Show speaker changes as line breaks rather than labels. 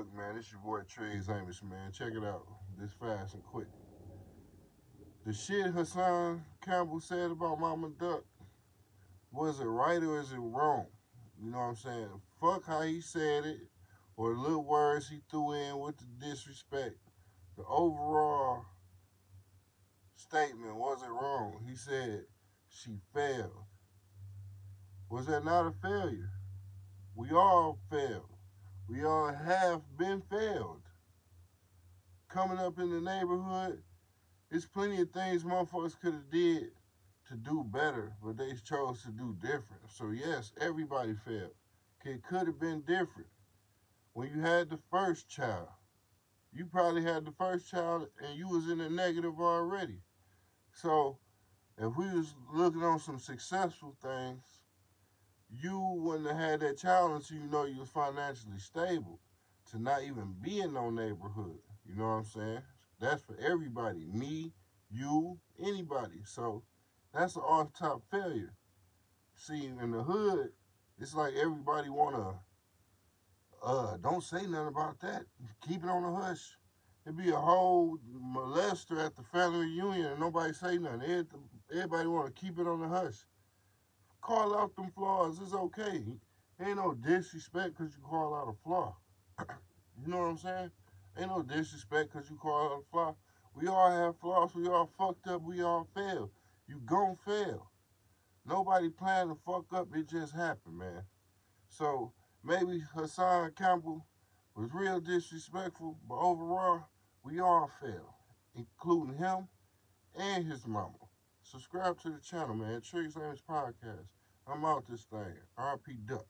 Look, man, this your boy Triggs Amos, man. Check it out. This fast and quick. The shit Hassan Campbell said about Mama Duck, was it right or is it wrong? You know what I'm saying? Fuck how he said it or the little words he threw in with the disrespect. The overall statement wasn't wrong. He said she failed. Was that not a failure? We all failed. We all have been failed. Coming up in the neighborhood, there's plenty of things motherfuckers could have did to do better, but they chose to do different. So yes, everybody failed. It could have been different. When you had the first child, you probably had the first child and you was in the negative already. So if we was looking on some successful things, you wouldn't have had that child until you know you was financially stable to not even be in no neighborhood. You know what I'm saying? That's for everybody. Me, you, anybody. So that's an off top failure. See, in the hood, it's like everybody wanna uh don't say nothing about that. Keep it on the hush. It'd be a whole molester at the family reunion and nobody say nothing. Everybody wanna keep it on the hush. Call out them flaws, it's okay. Ain't no disrespect because you call out a flaw. you know what I'm saying? Ain't no disrespect because you call out a flaw. We all have flaws, we all fucked up, we all fail. You gon' fail. Nobody planned to fuck up, it just happened, man. So maybe Hassan Campbell was real disrespectful, but overall, we all fail, including him and his mama subscribe to the channel, man. Triggs Amos Podcast. I'm out this thing. RP Duck.